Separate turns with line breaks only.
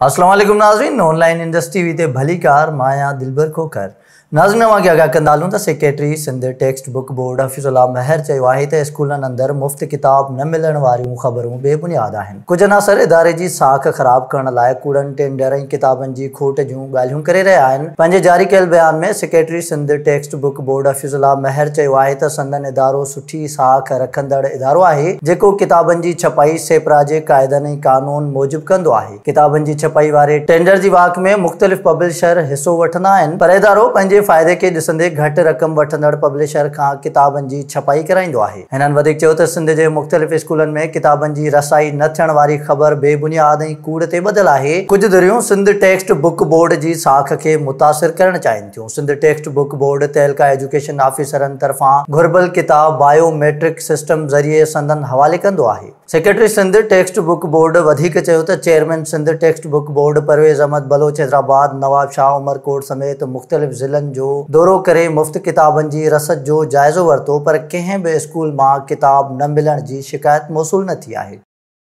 असलम नाज़रीन online industry ते भली कार माया दिलबर खोकर नाज़रीन अॻियाँ आगाह कंदालूं? त secretary Sindh text book board Hafeezullah Mahar चयो आहे मुफ़्त किताब न मिलण वारियूं ख़बरूं बेबुनियाद आहिनि। कुझु अनासर इदारे जी साख ख़राब करण लाइ कूड़नि, टेंडर ऐं किताबनि खोट जूं ॻाल्हियूं करे जारी कयल बयान में, secretary Sindh text book board Hafeezullah Mahar चयो संदन इदारो सुठी साख रखंदड़ इदारो आहे, जेको किताबनि जी छपाई सेपरा जे क़ाइदनि कानून मूजिबि कंदो आहे। किताबनि जी छपाई वारे टेंडर जी वाक में मुख़्तलिफ़ पब्लिशर हिसो वठंदा पर इदारो फ़ाइदे खे ॾिसंदे घटि रक़म वठंदड़ पब्लिशर खां किताबनि जी छपाई कराईंदो आहे। हिननि वधीक चयो त सिंध जे मुख़्तलिफ़ स्कूलनि में किताबनि जी रसाई न थियण वारी ख़बर बेबुनियाद ऐं कूड़ ते ॿधल आहे। कुझु धुरियूं सिंध टेक्स्ट बुक बोर्ड जी साख खे मुतासिर करणु चाहिनि थियूं। सिंध टेक्स्ट बुक बोर्ड तहलका एजुकेशन ऑफिसरनि तरफ़ां घुर्बल किताब बायोमेट्रिक सिस्टम ज़रिए संदन हवाले कंदो आहे। Secretary Sindh text book board वधीक चयो त chairman Sindh text book board Parvez Ahmed Baloch Hyderabad Nawabshah Umarkot समेत मुख़्तलिफ़ ज़िलनि जो दौरो करे मुफ़्त किताबनि जी रसद जो जाइज़ो वरितो, पर कंहिं बि स्कूल माँ किताब न मिलण जी शिकायत मौसूल न थी आहे।